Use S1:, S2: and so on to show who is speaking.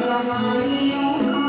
S1: Maria